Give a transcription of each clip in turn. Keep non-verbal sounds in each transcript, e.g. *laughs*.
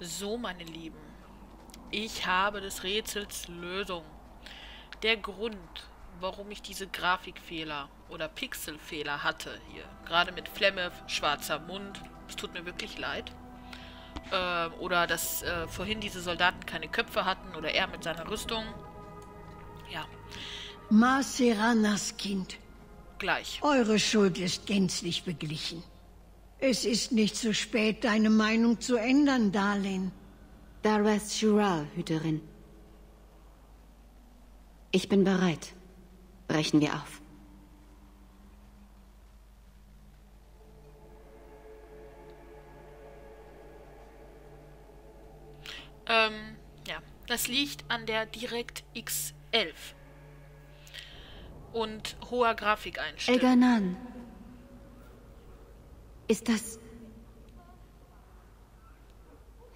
So, meine Lieben, ich habe des Rätsels Lösung. Der Grund, warum ich diese Grafikfehler oder Pixelfehler hatte hier, gerade mit Flemme, schwarzer Mund, es tut mir wirklich leid, äh, oder dass äh, vorhin diese Soldaten keine Köpfe hatten oder er mit seiner Rüstung, ja. Maceranas Kind. Gleich. Eure Schuld ist gänzlich beglichen. Es ist nicht zu spät, deine Meinung zu ändern, Darlene. Dareth Shural, Hüterin. Ich bin bereit. Brechen wir auf. Ähm, ja. Das liegt an der DirectX 11 und hoher Grafikeinstellung. Elganan. Ist das...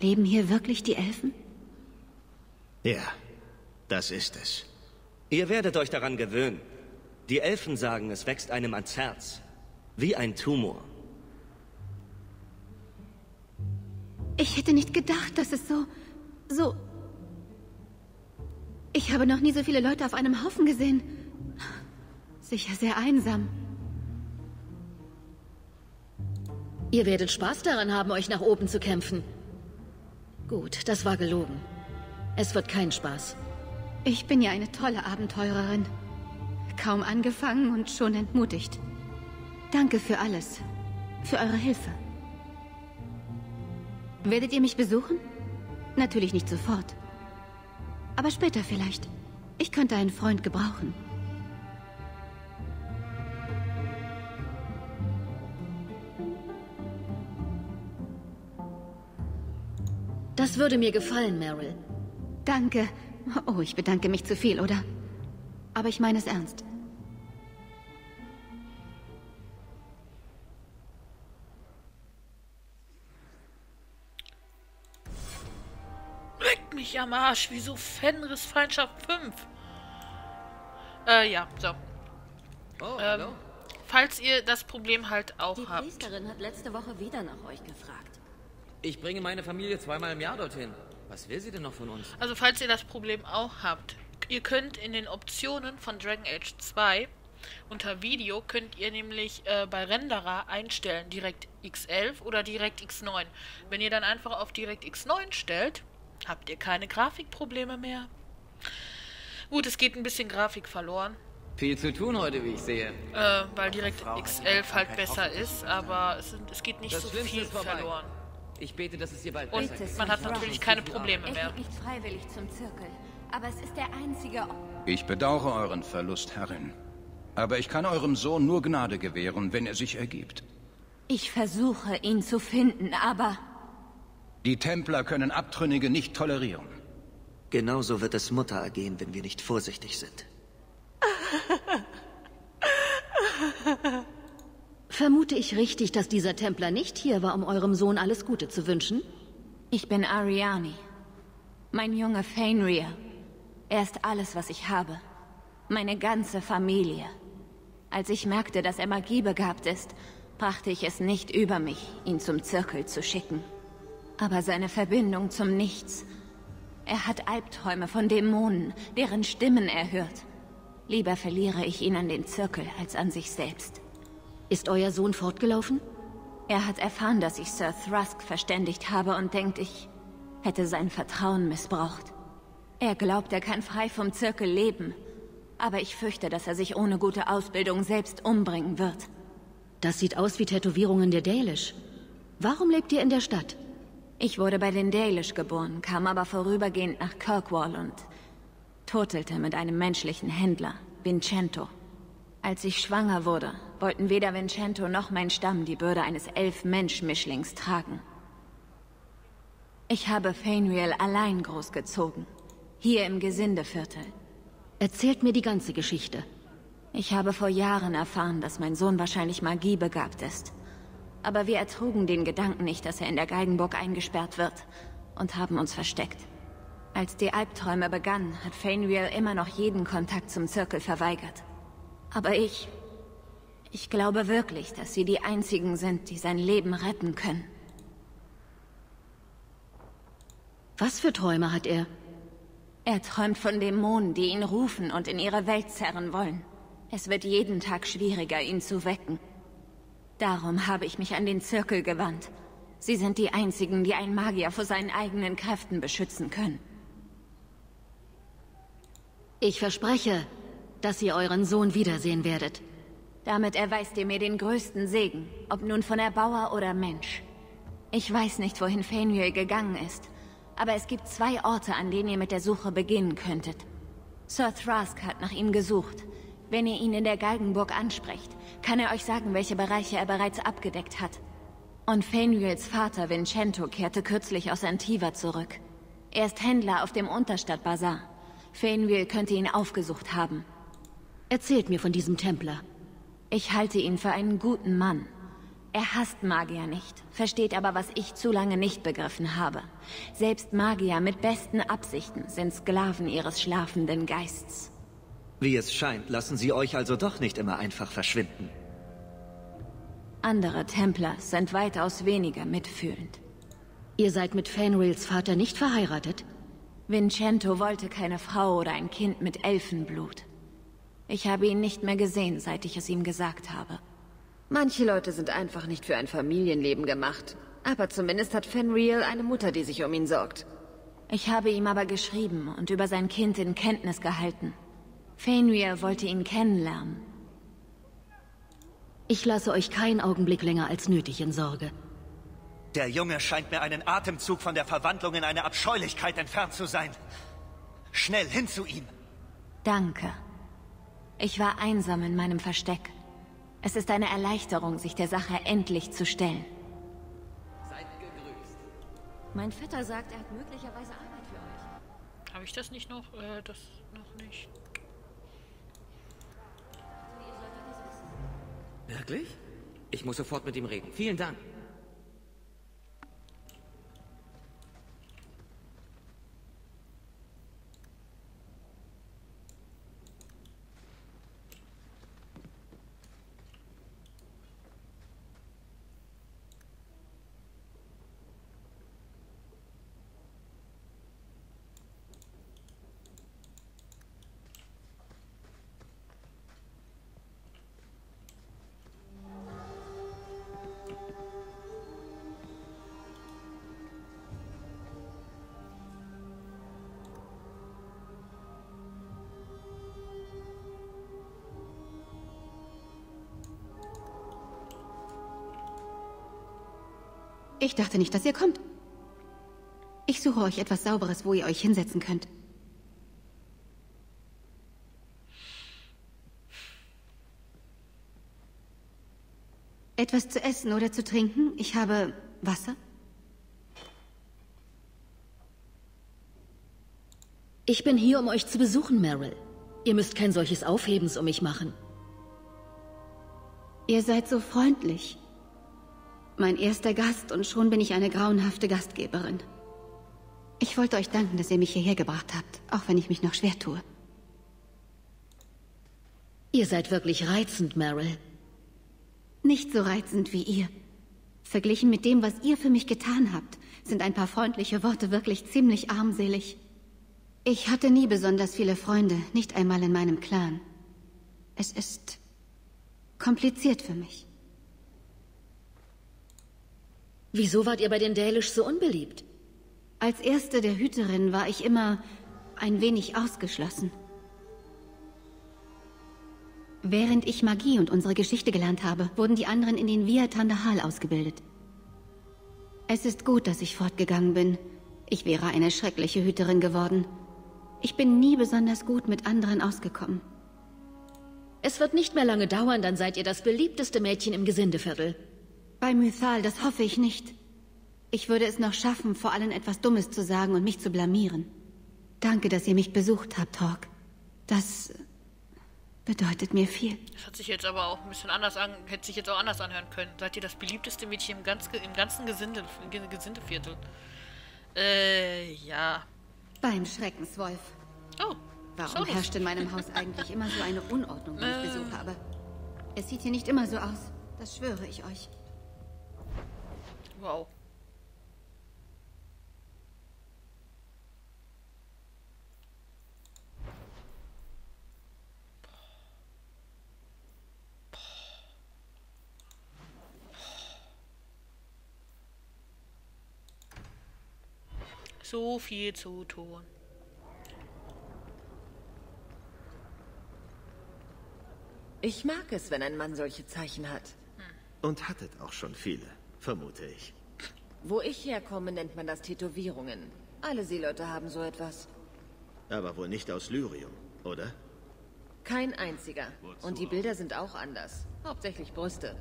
Leben hier wirklich die Elfen? Ja, das ist es. Ihr werdet euch daran gewöhnen. Die Elfen sagen, es wächst einem ans Herz. Wie ein Tumor. Ich hätte nicht gedacht, dass es so... so... Ich habe noch nie so viele Leute auf einem Haufen gesehen. Sicher sehr einsam. Ihr werdet Spaß daran haben, euch nach oben zu kämpfen. Gut, das war gelogen. Es wird kein Spaß. Ich bin ja eine tolle Abenteurerin. Kaum angefangen und schon entmutigt. Danke für alles. Für eure Hilfe. Werdet ihr mich besuchen? Natürlich nicht sofort. Aber später vielleicht. Ich könnte einen Freund gebrauchen. Das würde mir gefallen, Meryl. Danke. Oh, ich bedanke mich zu viel, oder? Aber ich meine es ernst. Leckt mich am Arsch. Wieso Fenris Feindschaft 5? Äh, ja, so. Oh, ähm, hallo. falls ihr das Problem halt auch Die habt. Priesterin hat letzte Woche wieder nach euch gefragt. Ich bringe meine Familie zweimal im Jahr dorthin. Was will sie denn noch von uns? Also falls ihr das Problem auch habt, ihr könnt in den Optionen von Dragon Age 2 unter Video könnt ihr nämlich äh, bei Renderer einstellen, direkt X11 oder direkt X9. Wenn ihr dann einfach auf direkt X9 stellt, habt ihr keine Grafikprobleme mehr. Gut, es geht ein bisschen Grafik verloren, Viel zu tun heute, wie ich sehe. äh, weil direkt X11 halt besser ist, aber es, sind, es geht nicht Das so viel verloren. Ich bete, dass es dir bald Und besser geht. man hat natürlich keine Probleme mehr. nicht freiwillig zum Zirkel. Aber es ist der einzige Ort. Ich bedauere euren Verlust, Herrin. Aber ich kann eurem Sohn nur Gnade gewähren, wenn er sich ergibt. Ich versuche, ihn zu finden, aber Die Templer können Abtrünnige nicht tolerieren. Genauso wird es Mutter ergehen, wenn wir nicht vorsichtig sind. *laughs* Vermute ich richtig, dass dieser Templer nicht hier war, um eurem Sohn alles Gute zu wünschen? ich bin Ariani. Mein Junge Fenrir. Er ist alles, was ich habe. Meine ganze Familie. Als ich merkte, dass er magiebegabt ist, brachte ich es nicht über mich, ihn zum Zirkel zu schicken. Aber seine Verbindung zum Nichts. Er hat Albträume von Dämonen, deren Stimmen er hört. Lieber verliere ich ihn an den Zirkel als an sich selbst. Ist euer Sohn fortgelaufen? Er hat erfahren, dass ich Sir Thrusk verständigt habe und denkt, ich hätte sein Vertrauen missbraucht. Er glaubt, er kann frei vom Zirkel leben. Aber ich fürchte, dass er sich ohne gute Ausbildung selbst umbringen wird. Das sieht aus wie Tätowierungen der Dalish. Warum lebt ihr in der Stadt? Ich wurde bei den Dalish geboren, kam aber vorübergehend nach Kirkwall und turtelte mit einem menschlichen Händler, Vincento. Als ich schwanger wurde, wollten weder Vincento noch mein Stamm die Bürde eines Elf-Mensch-Mischlings tragen. Ich habe Fainriel allein großgezogen. Hier im Gesindeviertel. Erzählt mir die ganze Geschichte. Ich habe vor Jahren erfahren, dass mein Sohn wahrscheinlich magiebegabt ist. Aber wir ertrugen den Gedanken nicht, dass er in der Geigenburg eingesperrt wird und haben uns versteckt. Als die Albträume begannen, hat Fainriel immer noch jeden Kontakt zum Zirkel verweigert. Aber ich... Ich glaube wirklich, dass sie die einzigen sind, die sein Leben retten können. Was für Träume hat er? Er träumt von Dämonen, die ihn rufen und in ihre Welt zerren wollen. Es wird jeden Tag schwieriger, ihn zu wecken. Darum habe ich mich an den Zirkel gewandt. Sie sind die einzigen, die einen Magier vor seinen eigenen Kräften beschützen können. Ich verspreche, dass ihr euren Sohn wiedersehen werdet. Damit erweist ihr mir den größten Segen, ob nun von Erbauer oder Mensch. Ich weiß nicht, wohin Fenrir gegangen ist, aber es gibt zwei Orte, an denen ihr mit der Suche beginnen könntet. Sir Thrask hat nach ihm gesucht. Wenn ihr ihn in der Galgenburg ansprecht, kann er euch sagen, welche Bereiche er bereits abgedeckt hat. Und Fenrils Vater Vincento kehrte kürzlich aus Antiva zurück. Er ist Händler auf dem Unterstadtbazar. Fenrir könnte ihn aufgesucht haben. Erzählt mir von diesem Templer. Ich halte ihn für einen guten Mann. Er hasst Magier nicht, versteht aber, was ich zu lange nicht begriffen habe. Selbst Magier mit besten Absichten sind Sklaven ihres schlafenden Geists. Wie es scheint, lassen sie euch also doch nicht immer einfach verschwinden. Andere Templer sind weitaus weniger mitfühlend. Ihr seid mit Fenrils Vater nicht verheiratet? Vincento wollte keine Frau oder ein Kind mit Elfenblut. Ich habe ihn nicht mehr gesehen, seit ich es ihm gesagt habe. Manche Leute sind einfach nicht für ein Familienleben gemacht. Aber zumindest hat Fenrir eine Mutter, die sich um ihn sorgt. Ich habe ihm aber geschrieben und über sein Kind in Kenntnis gehalten. Fenrir wollte ihn kennenlernen. Ich lasse euch keinen Augenblick länger als nötig in Sorge. Der Junge scheint mir einen Atemzug von der Verwandlung in eine Abscheulichkeit entfernt zu sein. Schnell hin zu ihm. Danke. Ich war einsam in meinem Versteck. Es ist eine Erleichterung, sich der Sache endlich zu stellen. Seid gegrüßt. Mein Vetter sagt, er hat möglicherweise Arbeit für euch. Habe ich das nicht noch? Äh, das noch nicht. Wirklich? Ich muss sofort mit ihm reden. Vielen Dank. Ich dachte nicht, dass ihr kommt. Ich suche euch etwas Sauberes, wo ihr euch hinsetzen könnt. Etwas zu essen oder zu trinken? Ich habe Wasser. Ich bin hier, um euch zu besuchen, Meryl. Ihr müsst kein solches Aufhebens um mich machen. Ihr seid so freundlich. Mein erster Gast und schon bin ich eine grauenhafte Gastgeberin. Ich wollte euch danken, dass ihr mich hierher gebracht habt, auch wenn ich mich noch schwer tue. Ihr seid wirklich reizend, Meryl. Nicht so reizend wie ihr. Verglichen mit dem, was ihr für mich getan habt, sind ein paar freundliche Worte wirklich ziemlich armselig. Ich hatte nie besonders viele Freunde, nicht einmal in meinem Clan. Es ist kompliziert für mich. Wieso wart ihr bei den Dälisch so unbeliebt? Als erste der Hüterin war ich immer ein wenig ausgeschlossen. Während ich Magie und unsere Geschichte gelernt habe, wurden die anderen in den Via Tandahal ausgebildet. Es ist gut, dass ich fortgegangen bin. Ich wäre eine schreckliche Hüterin geworden. Ich bin nie besonders gut mit anderen ausgekommen. Es wird nicht mehr lange dauern, dann seid ihr das beliebteste Mädchen im Gesindeviertel. Bei Mythal, das hoffe ich nicht. Ich würde es noch schaffen, vor allem etwas Dummes zu sagen und mich zu blamieren. Danke, dass ihr mich besucht habt, Hawk. Das bedeutet mir viel. Das hat sich jetzt aber auch ein bisschen anders an, hätte sich jetzt auch anders anhören können. Seid ihr das beliebteste Mädchen im, ganz, im ganzen Gesinde, Gesindeviertel? Äh, ja. Beim Schreckenswolf. Oh. Warum herrscht in meinem Haus eigentlich immer so eine Unordnung, wenn ich *laughs* Besuch habe? Es sieht hier nicht immer so aus. Das schwöre ich euch. Wow. So viel zu tun. Ich mag es, wenn ein Mann solche Zeichen hat. Und hattet auch schon viele vermute ich. Wo ich herkomme, nennt man das Tätowierungen. Alle Seeleute haben so etwas. Aber wohl nicht aus Lyrium, oder? Kein einziger. Und die Bilder sind auch anders. Hauptsächlich Brüste.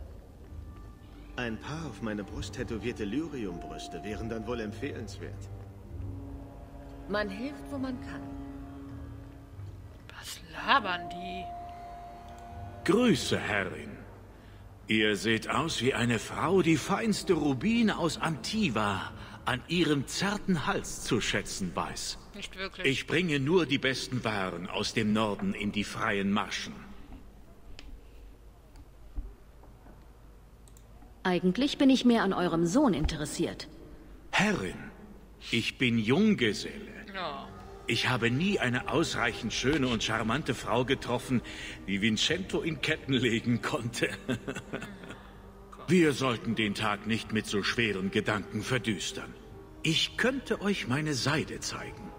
Ein paar auf meine Brust tätowierte Lyrium-Brüste wären dann wohl empfehlenswert. Man hilft, wo man kann. Was labern die? Grüße, Herrin. Ihr seht aus wie eine Frau, die feinste Rubine aus Antiva an ihrem zarten Hals zu schätzen weiß. Nicht wirklich. Ich bringe nur die besten Waren aus dem Norden in die freien Marschen. Eigentlich bin ich mehr an eurem Sohn interessiert. Herrin, ich bin Junggeselle. Ja. Ich habe nie eine ausreichend schöne und charmante Frau getroffen, die Vincento in Ketten legen konnte. *laughs* Wir sollten den Tag nicht mit so schweren Gedanken verdüstern. Ich könnte euch meine Seide zeigen.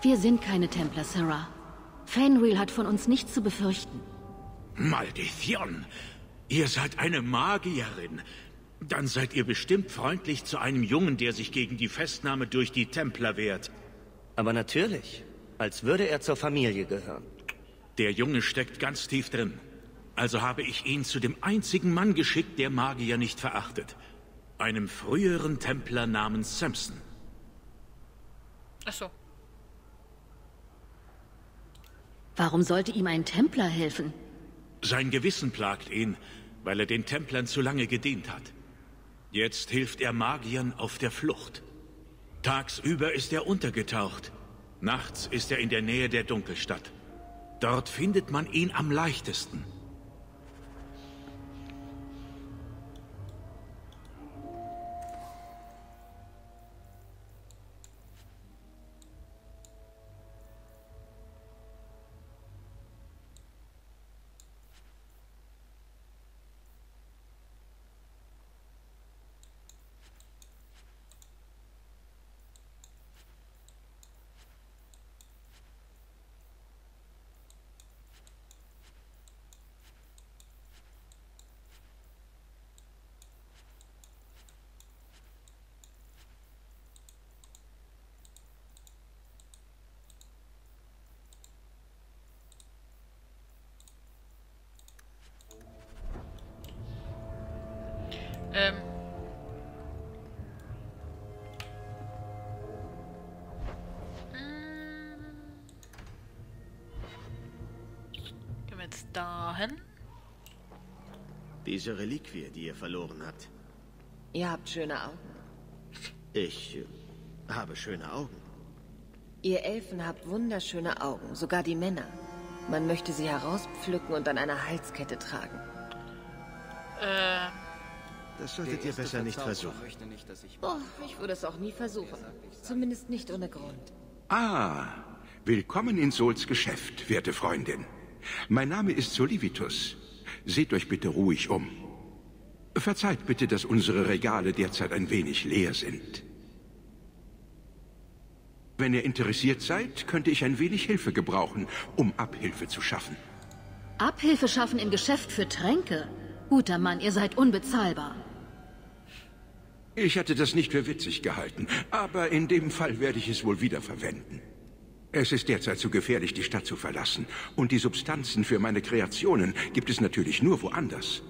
Wir sind keine Templer, Sarah. Fenrir hat von uns nichts zu befürchten. Maldition! Ihr seid eine Magierin. Dann seid ihr bestimmt freundlich zu einem Jungen, der sich gegen die Festnahme durch die Templer wehrt. Aber natürlich. Als würde er zur Familie gehören. Der Junge steckt ganz tief drin. Also habe ich ihn zu dem einzigen Mann geschickt, der Magier nicht verachtet. Einem früheren Templer namens Samson. Ach so. Warum sollte ihm ein Templer helfen? Sein Gewissen plagt ihn, weil er den Templern zu lange gedient hat. Jetzt hilft er Magiern auf der Flucht. Tagsüber ist er untergetaucht. Nachts ist er in der Nähe der Dunkelstadt. Dort findet man ihn am leichtesten. Ähm. Hm. Gehen wir jetzt dahin? Diese Reliquie, die ihr verloren habt. Ihr habt schöne Augen. Ich äh, habe schöne Augen. Ihr Elfen habt wunderschöne Augen, sogar die Männer. Man möchte sie herauspflücken und an einer Halskette tragen. Äh. Das solltet ihr besser nicht versuchen. Oh, ich würde es auch nie versuchen. Zumindest nicht ohne Grund. Ah, willkommen in Sols Geschäft, werte Freundin. Mein Name ist Solivitus. Seht euch bitte ruhig um. Verzeiht bitte, dass unsere Regale derzeit ein wenig leer sind. Wenn ihr interessiert seid, könnte ich ein wenig Hilfe gebrauchen, um Abhilfe zu schaffen. Abhilfe schaffen im Geschäft für Tränke? Guter Mann, ihr seid unbezahlbar. Ich hatte das nicht für witzig gehalten, aber in dem Fall werde ich es wohl wieder verwenden. Es ist derzeit zu gefährlich, die Stadt zu verlassen. Und die Substanzen für meine Kreationen gibt es natürlich nur woanders.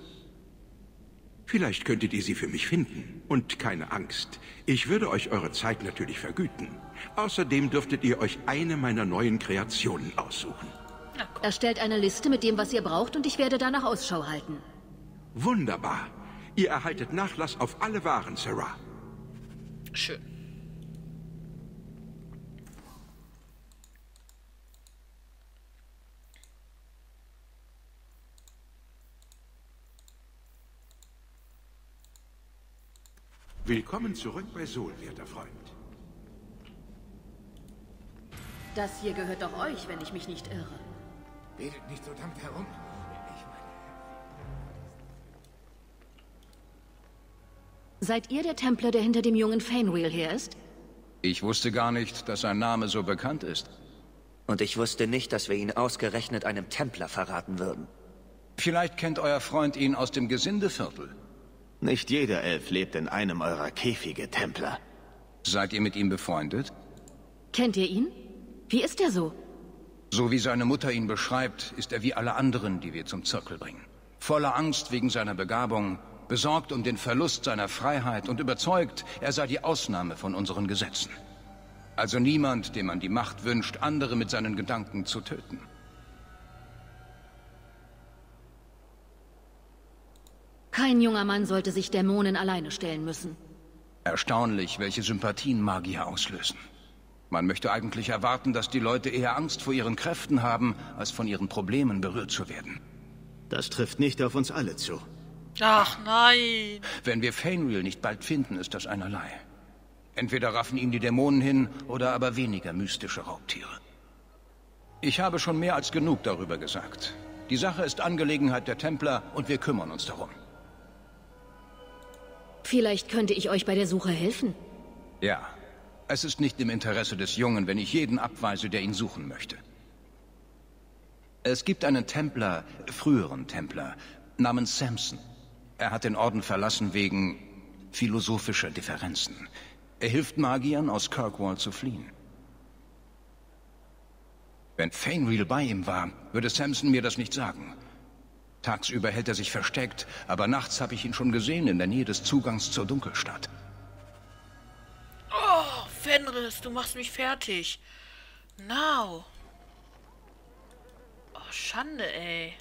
Vielleicht könntet ihr sie für mich finden. Und keine Angst. Ich würde euch eure Zeit natürlich vergüten. Außerdem dürftet ihr euch eine meiner neuen Kreationen aussuchen. Erstellt eine Liste mit dem, was ihr braucht, und ich werde danach Ausschau halten. Wunderbar. Ihr erhaltet Nachlass auf alle Waren, Sarah. Schön. Willkommen zurück bei Sol, werter Freund. Das hier gehört doch euch, wenn ich mich nicht irre. Redet nicht so damit herum. Seid ihr der Templer, der hinter dem jungen Fainwheel her ist? Ich wusste gar nicht, dass sein Name so bekannt ist. Und ich wusste nicht, dass wir ihn ausgerechnet einem Templer verraten würden. Vielleicht kennt euer Freund ihn aus dem Gesindeviertel. Nicht jeder Elf lebt in einem eurer Käfige, Templer. Seid ihr mit ihm befreundet? Kennt ihr ihn? Wie ist er so? So wie seine Mutter ihn beschreibt, ist er wie alle anderen, die wir zum Zirkel bringen. Voller Angst wegen seiner Begabung, besorgt um den Verlust seiner Freiheit und überzeugt, er sei die Ausnahme von unseren Gesetzen. Also niemand, dem man die Macht wünscht, andere mit seinen Gedanken zu töten. Kein junger Mann sollte sich Dämonen alleine stellen müssen. Erstaunlich, welche Sympathien Magier auslösen. Man möchte eigentlich erwarten, dass die Leute eher Angst vor ihren Kräften haben, als von ihren Problemen berührt zu werden. Das trifft nicht auf uns alle zu. Ach nein. Wenn wir Fainreal nicht bald finden, ist das einerlei. Entweder raffen ihn die Dämonen hin oder aber weniger mystische Raubtiere. Ich habe schon mehr als genug darüber gesagt. Die Sache ist Angelegenheit der Templer und wir kümmern uns darum. Vielleicht könnte ich euch bei der Suche helfen. Ja, es ist nicht im Interesse des Jungen, wenn ich jeden abweise, der ihn suchen möchte. Es gibt einen Templer, früheren Templer, namens Samson. Er hat den Orden verlassen wegen philosophischer Differenzen. Er hilft Magiern, aus Kirkwall zu fliehen. Wenn Fainreal bei ihm war, würde Samson mir das nicht sagen. Tagsüber hält er sich versteckt, aber nachts habe ich ihn schon gesehen in der Nähe des Zugangs zur Dunkelstadt. Oh, Fenris, du machst mich fertig. Now. Oh, Schande, ey.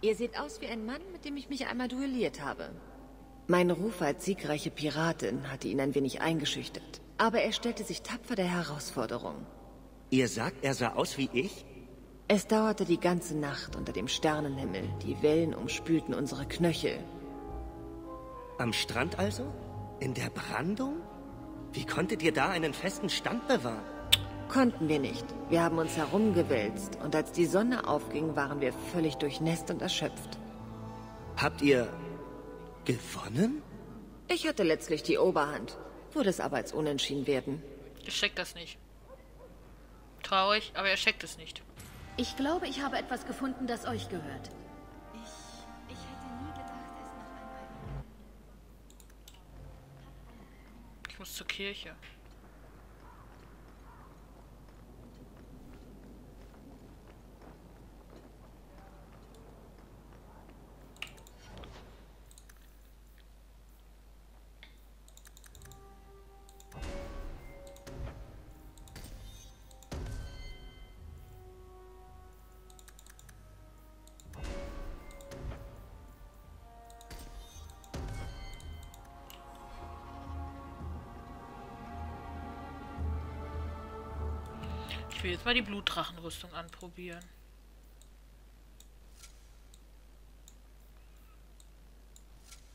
Ihr seht aus wie ein Mann, mit dem ich mich einmal duelliert habe. Mein Ruf als siegreiche Piratin hatte ihn ein wenig eingeschüchtert. Aber er stellte sich tapfer der Herausforderung. Ihr sagt, er sah aus wie ich? Es dauerte die ganze Nacht unter dem Sternenhimmel. Die Wellen umspülten unsere Knöchel. Am Strand also? In der Brandung? Wie konntet ihr da einen festen Stand bewahren? Konnten wir nicht. Wir haben uns herumgewälzt und als die Sonne aufging, waren wir völlig durchnässt und erschöpft. Habt ihr gewonnen? Ich hatte letztlich die Oberhand, würde es aber als unentschieden werden. Ich check das nicht. Traurig, aber er checkt es nicht. Ich glaube, ich habe etwas gefunden, das euch gehört. Ich, ich hätte nie gedacht, es nach einmal... Ich muss zur Kirche. Ich will jetzt mal die Blutdrachenrüstung anprobieren.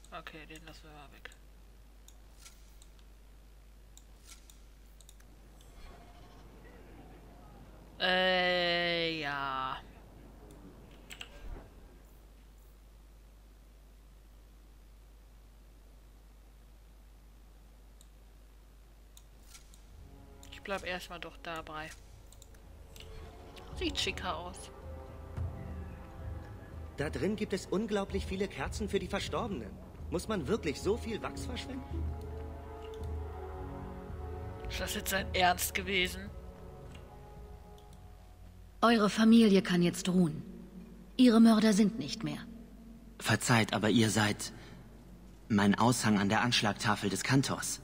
Okay, den lassen wir mal weg. Äh, ja. Ich bleib erstmal doch dabei. Sieht schicker aus. Da drin gibt es unglaublich viele Kerzen für die Verstorbenen. Muss man wirklich so viel Wachs verschwenden? Ist das jetzt sein Ernst gewesen? Eure Familie kann jetzt ruhen. Ihre Mörder sind nicht mehr. Verzeiht, aber ihr seid mein Aushang an der Anschlagtafel des Kantors.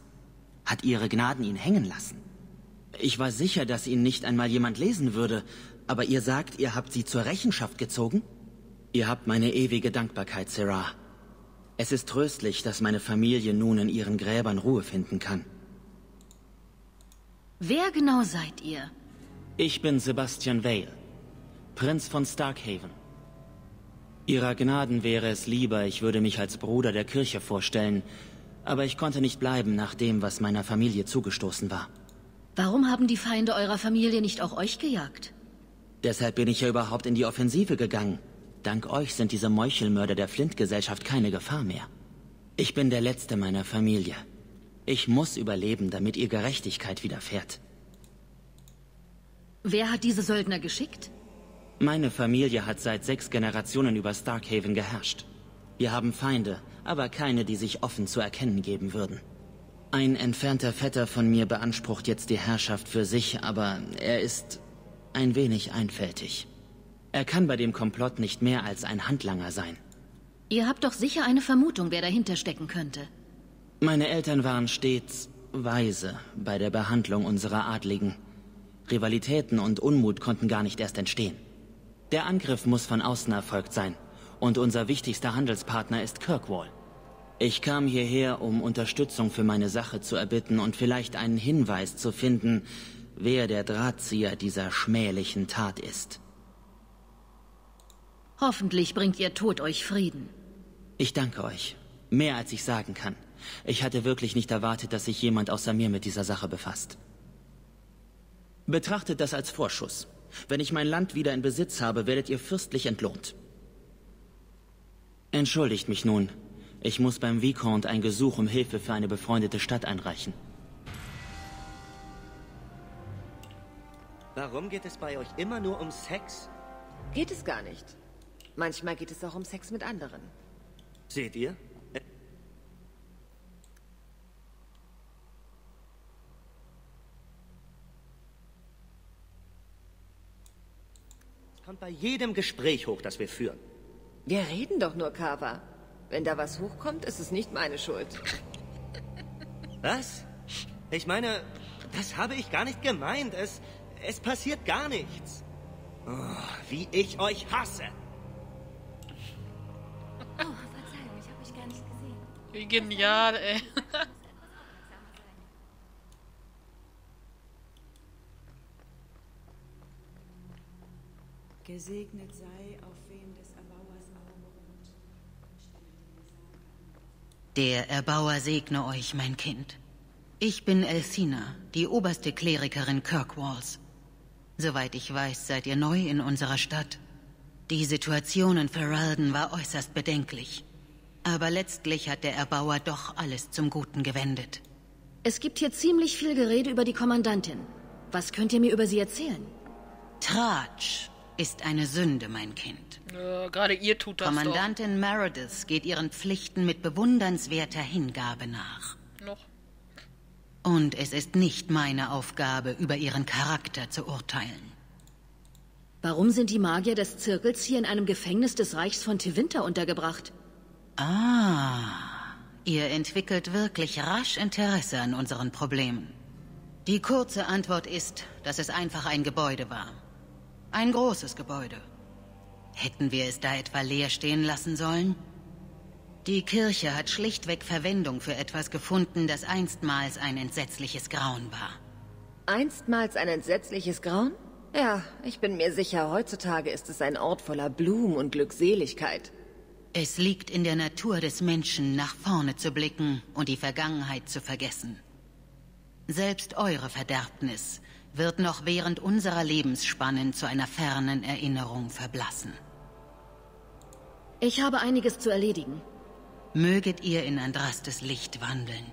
Hat ihre Gnaden ihn hängen lassen? Ich war sicher, dass ihn nicht einmal jemand lesen würde, aber ihr sagt, ihr habt sie zur Rechenschaft gezogen? Ihr habt meine ewige Dankbarkeit, Sarah. Es ist tröstlich, dass meine Familie nun in ihren Gräbern Ruhe finden kann. Wer genau seid ihr? Ich bin Sebastian Vale, Prinz von Starkhaven. Ihrer Gnaden wäre es lieber, ich würde mich als Bruder der Kirche vorstellen, aber ich konnte nicht bleiben nach dem, was meiner Familie zugestoßen war. Warum haben die Feinde eurer Familie nicht auch euch gejagt? Deshalb bin ich ja überhaupt in die Offensive gegangen. Dank euch sind diese Meuchelmörder der Flint-Gesellschaft keine Gefahr mehr. Ich bin der Letzte meiner Familie. Ich muss überleben, damit ihr Gerechtigkeit widerfährt. Wer hat diese Söldner geschickt? Meine Familie hat seit sechs Generationen über Starkhaven geherrscht. Wir haben Feinde, aber keine, die sich offen zu erkennen geben würden. Ein entfernter Vetter von mir beansprucht jetzt die Herrschaft für sich, aber er ist ein wenig einfältig. Er kann bei dem Komplott nicht mehr als ein Handlanger sein. Ihr habt doch sicher eine Vermutung, wer dahinter stecken könnte. Meine Eltern waren stets weise bei der Behandlung unserer Adligen. Rivalitäten und Unmut konnten gar nicht erst entstehen. Der Angriff muss von außen erfolgt sein. Und unser wichtigster Handelspartner ist Kirkwall. Ich kam hierher, um Unterstützung für meine Sache zu erbitten und vielleicht einen Hinweis zu finden, wer der Drahtzieher dieser schmählichen Tat ist. Hoffentlich bringt ihr Tod euch Frieden. Ich danke euch. Mehr als ich sagen kann. Ich hatte wirklich nicht erwartet, dass sich jemand außer mir mit dieser Sache befasst. Betrachtet das als Vorschuss. Wenn ich mein Land wieder in Besitz habe, werdet ihr fürstlich entlohnt. Entschuldigt mich nun. Ich muss beim Vicomte ein Gesuch um Hilfe für eine befreundete Stadt einreichen. Warum geht es bei euch immer nur um Sex? Geht es gar nicht. Manchmal geht es auch um Sex mit anderen. Seht ihr? Es kommt bei jedem Gespräch hoch, das wir führen. Wir reden doch nur, Kava. Wenn da was hochkommt, ist es nicht meine Schuld. Was? Ich meine, das habe ich gar nicht gemeint. Es, es passiert gar nichts. Oh, wie ich euch hasse. Oh, Verzeihung, ich habe euch gar nicht gesehen. Wie genial, ey. Gesegnet sei, auf wen des Erbauers Auge ruht. Der Erbauer segne euch, mein Kind. Ich bin Elsina, die oberste Klerikerin Kirkwalls. Soweit ich weiß, seid ihr neu in unserer Stadt. Die Situation in Feralden war äußerst bedenklich. Aber letztlich hat der Erbauer doch alles zum Guten gewendet. Es gibt hier ziemlich viel Gerede über die Kommandantin. Was könnt ihr mir über sie erzählen? Tratsch ist eine Sünde, mein Kind. Ja, Gerade ihr tut das Kommandantin Meredith geht ihren Pflichten mit bewundernswerter Hingabe nach. doch. Noch. Und es ist nicht meine Aufgabe, über ihren Charakter zu urteilen. Warum sind die Magier des Zirkels hier in einem Gefängnis des Reichs von Tevinter untergebracht? Ah, ihr entwickelt wirklich rasch Interesse an unseren Problemen. Die kurze Antwort ist, dass es einfach ein Gebäude war. Ein großes Gebäude. Hätten wir es da etwa leer stehen lassen sollen? Die Kirche hat schlichtweg Verwendung für etwas gefunden, das einstmals ein entsetzliches Grauen war. Einstmals ein entsetzliches Grauen? Ja, ich bin mir sicher, heutzutage ist es ein Ort voller Blumen und Glückseligkeit. Es liegt in der Natur des Menschen, nach vorne zu blicken und die Vergangenheit zu vergessen. Selbst eure Verderbnis wird noch während unserer Lebensspannen zu einer fernen Erinnerung verblassen. Ich habe einiges zu erledigen. Möget ihr in Andrastes Licht wandeln.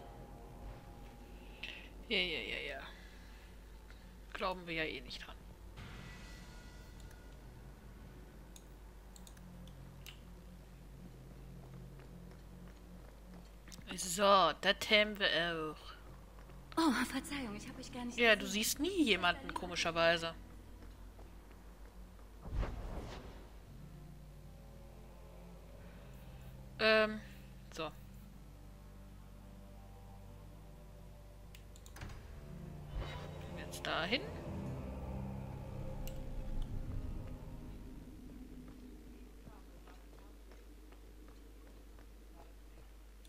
Ja, ja, ja, ja. Glauben wir ja eh nicht dran. So, das haben wir auch. Oh, Verzeihung, ich habe euch gar nicht Ja, du siehst nie jemanden, komischerweise. Ähm, so. Gehen wir Jetzt dahin.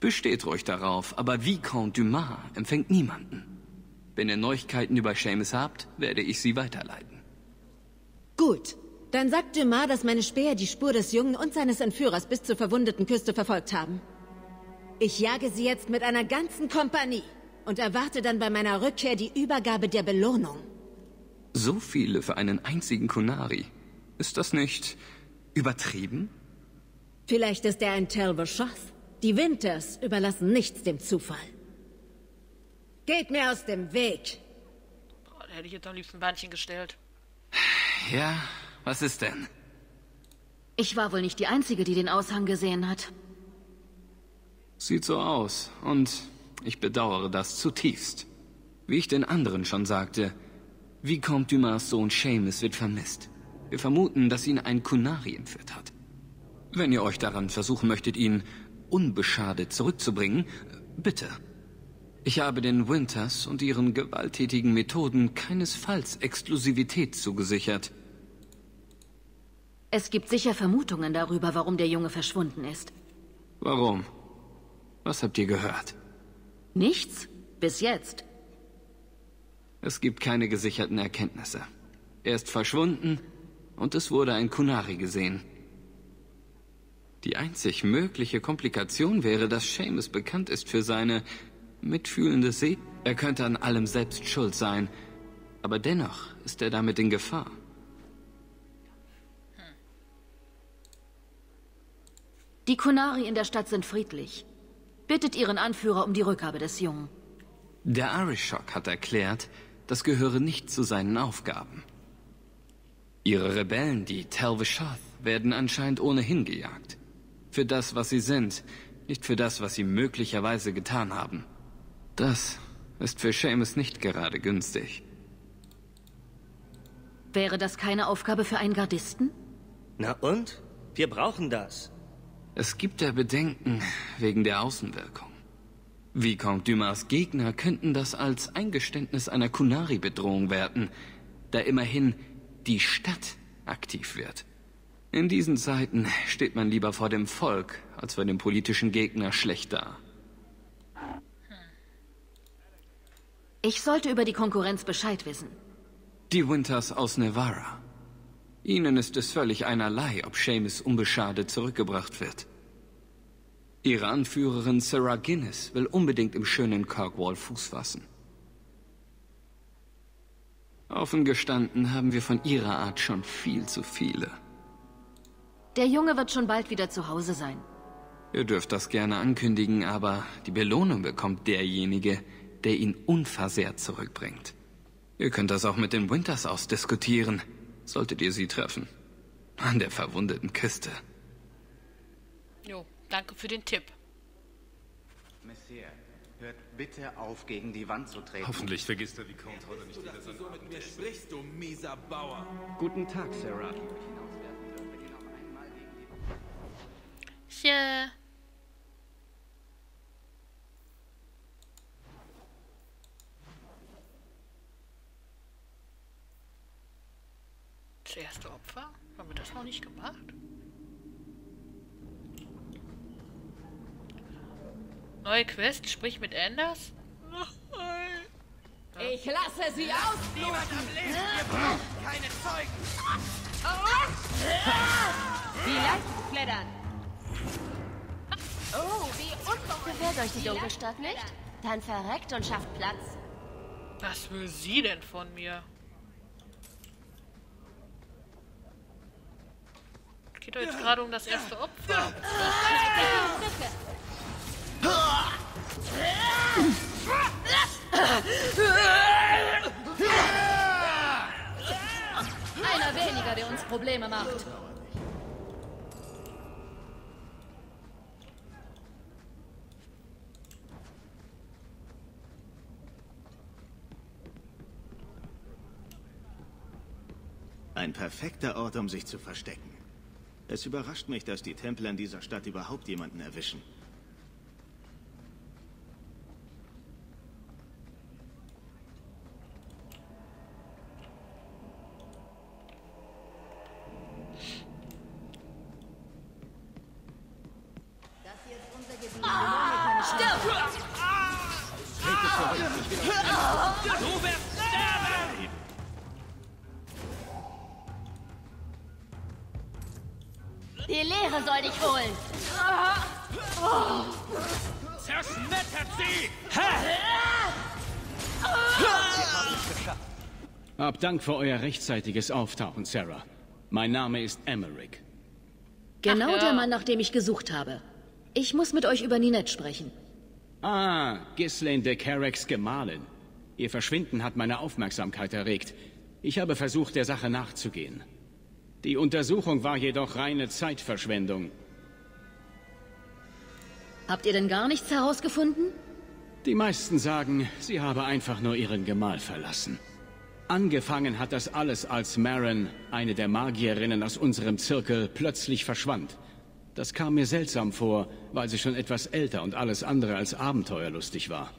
Besteht ruhig darauf, aber Vicomte Dumas empfängt niemanden. Wenn ihr Neuigkeiten über Seamus habt, werde ich sie weiterleiten. Gut. Dann sagt Dumas, dass meine Späher die Spur des Jungen und seines Entführers bis zur verwundeten Küste verfolgt haben. Ich jage sie jetzt mit einer ganzen Kompanie. und erwarte dann bei meiner Rückkehr die Übergabe der Belohnung. So viele für einen einzigen Kunari. Ist das nicht übertrieben? Vielleicht ist er ein Telvershoth. Die Winters überlassen nichts dem Zufall. Geht mir aus dem Weg! Boah, da hätte ich jetzt am liebsten ein Beinchen gestellt. Ja, was ist denn? Ich war wohl nicht die Einzige, die den Aushang gesehen hat. Sieht so aus und ich bedauere das zutiefst. Wie ich den anderen schon sagte, Vicomte Dumas Sohn Seamus wird vermisst. Wir vermuten, dass ihn ein Kunari entführt hat. Wenn ihr euch daran versuchen möchtet, ihn unbeschadet zurückzubringen, bitte. Ich habe den Winters und ihren gewalttätigen Methoden keinesfalls Exklusivität zugesichert. Es gibt sicher Vermutungen darüber, warum der Junge verschwunden ist. Warum? Was habt ihr gehört? Nichts? Bis jetzt. Es gibt keine gesicherten Erkenntnisse. Er ist verschwunden und es wurde ein Kunari gesehen. Die einzig mögliche Komplikation wäre, dass Seamus bekannt ist für seine mitfühlende See. Er könnte an allem selbst schuld sein, aber dennoch ist er damit in Gefahr. Die Kunari in der Stadt sind friedlich. Bittet ihren Anführer um die Rückgabe des Jungen. Der Arishok hat erklärt, das gehöre nicht zu seinen Aufgaben. Ihre Rebellen, die Telvishoth, werden anscheinend ohnehin gejagt. Für das, was sie sind, nicht für das, was sie möglicherweise getan haben. Das ist für Seamus nicht gerade günstig. Wäre das keine Aufgabe für einen Gardisten? Na und? Wir brauchen das. Es gibt ja Bedenken wegen der Außenwirkung. Vicomte Dumas Gegner könnten das als Eingeständnis einer Kunari-Bedrohung werten, da immerhin die Stadt aktiv wird. In diesen Zeiten steht man lieber vor dem Volk als vor dem politischen Gegner schlecht da. Ich sollte über die Konkurrenz Bescheid wissen. Die Winters aus Nevada. Ihnen ist es völlig einerlei, ob Seamus unbeschadet zurückgebracht wird. Ihre Anführerin Sarah Guinness will unbedingt im schönen Kirkwall Fuß fassen. Offen gestanden haben wir von ihrer Art schon viel zu viele. Der Junge wird schon bald wieder zu Hause sein. Ihr dürft das gerne ankündigen, aber die Belohnung bekommt derjenige, der ihn unversehrt zurückbringt. Ihr könnt das auch mit den Winters ausdiskutieren, solltet ihr sie treffen. An der verwundeten Küste. Jo, danke für den Tipp. Messier, hört bitte auf, gegen die Wand zu treten. Hoffentlich vergisst der Vicomte heute nicht wieder so mit mir sprichst, du mieser Bauer. Guten Tag, Sarah. Ja. Das erste Opfer? Haben wir das noch nicht gemacht? Neue Quest, sprich mit Anders? Ich lasse sie aus! Niemand am Leben! Wir brauchen keine Zeugen! Die Leichen fleddern. Oh, wie unverhofft. Gewehrt euch die Dunkelstadt nicht? Dann verreckt und schafft Platz. Was will sie denn von mir? Geht doch jetzt gerade um das erste Opfer. Einer weniger, der uns Probleme macht. Ein perfekter Ort, um sich zu verstecken. Es überrascht mich, dass die Templer in dieser Stadt überhaupt jemanden erwischen. Hab Dank für euer rechtzeitiges Auftauchen, Sarah. Mein Name ist Emmerich. Genau ja. der Mann, nach dem ich gesucht habe. Ich muss mit euch über Ninette sprechen. Ah, Ghislaine de Carracks Gemahlin. Ihr Verschwinden hat meine Aufmerksamkeit erregt. Ich habe versucht, der Sache nachzugehen. Die Untersuchung war jedoch reine Zeitverschwendung. Habt ihr denn gar nichts herausgefunden? Die meisten sagen, sie habe einfach nur ihren Gemahl verlassen. Angefangen hat das alles, als Maren, eine der Magierinnen aus unserem Zirkel, plötzlich verschwand. Das kam mir seltsam vor, weil sie schon etwas älter und alles andere als abenteuerlustig war.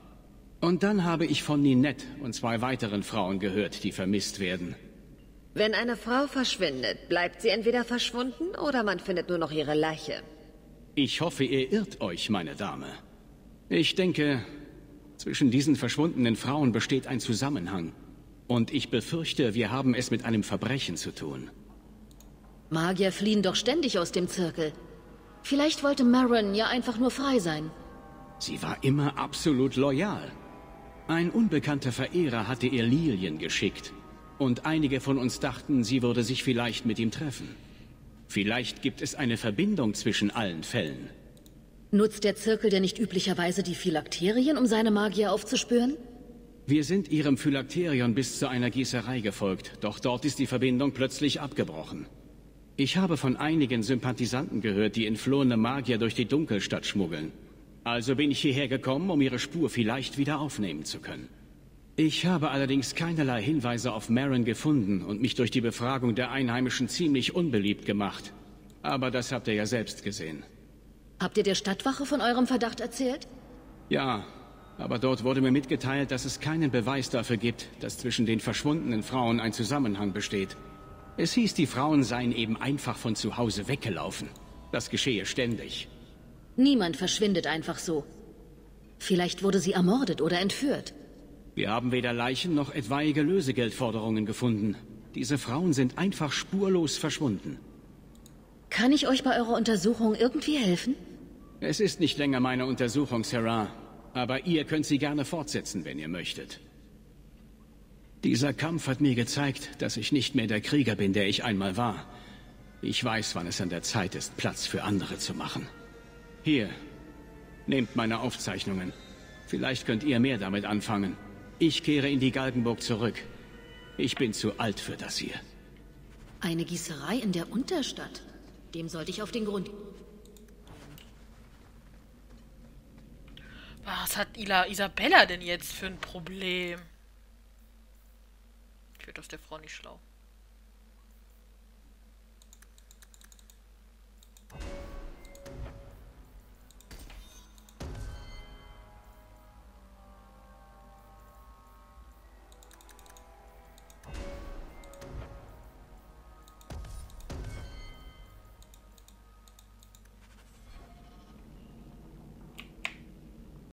Und dann habe ich von Ninette und zwei weiteren Frauen gehört, die vermisst werden. Wenn eine Frau verschwindet, bleibt sie entweder verschwunden oder man findet nur noch ihre Leiche. Ich hoffe, ihr irrt euch, meine Dame. Ich denke, zwischen diesen verschwundenen Frauen besteht ein Zusammenhang. Und ich befürchte, wir haben es mit einem Verbrechen zu tun. Magier fliehen doch ständig aus dem Zirkel. Vielleicht wollte Maron ja einfach nur frei sein. Sie war immer absolut loyal. Ein unbekannter Verehrer hatte ihr Lilien geschickt. Und einige von uns dachten, sie würde sich vielleicht mit ihm treffen. Vielleicht gibt es eine Verbindung zwischen allen Fällen. Nutzt der Zirkel denn nicht üblicherweise die Phylakterien, um seine Magier aufzuspüren? Wir sind ihrem Phylakterion bis zu einer Gießerei gefolgt, doch dort ist die Verbindung plötzlich abgebrochen. Ich habe von einigen Sympathisanten gehört, die entflohene Magier durch die Dunkelstadt schmuggeln. Also bin ich hierher gekommen, um ihre Spur vielleicht wieder aufnehmen zu können. Ich habe allerdings keinerlei Hinweise auf Maron gefunden und mich durch die Befragung der Einheimischen ziemlich unbeliebt gemacht. Aber das habt ihr ja selbst gesehen. Habt ihr der Stadtwache von eurem Verdacht erzählt? Ja, aber dort wurde mir mitgeteilt, dass es keinen Beweis dafür gibt, dass zwischen den verschwundenen Frauen ein Zusammenhang besteht. Es hieß, die Frauen seien eben einfach von zu Hause weggelaufen. Das geschehe ständig. Niemand verschwindet einfach so. Vielleicht wurde sie ermordet oder entführt. Wir haben weder Leichen noch etwaige Lösegeldforderungen gefunden. Diese Frauen sind einfach spurlos verschwunden. Kann ich euch bei eurer Untersuchung irgendwie helfen? Es ist nicht länger meine Untersuchung, Sarah. Aber ihr könnt sie gerne fortsetzen, wenn ihr möchtet. Dieser Kampf hat mir gezeigt, dass ich nicht mehr der Krieger bin, der ich einmal war. Ich weiß, wann es an der Zeit ist, Platz für andere zu machen. Hier, nehmt meine Aufzeichnungen. Vielleicht könnt ihr mehr damit anfangen. Ich kehre in die Galgenburg zurück. Ich bin zu alt für das hier. Eine Gießerei in der Unterstadt. Dem sollte ich auf den Grund. Ah, was hat Ila Isabella denn jetzt für ein Problem? Ich werde aus der Frau nicht schlau.